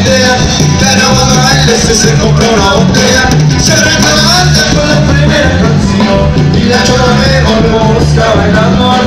idea Pero cuando a él se compró una botella. Se regaló antes con la primera canción Y la chora me volvió a buscar bailando.